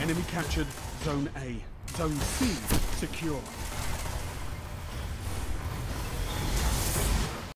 Enemy captured Zone A. Zone C secure.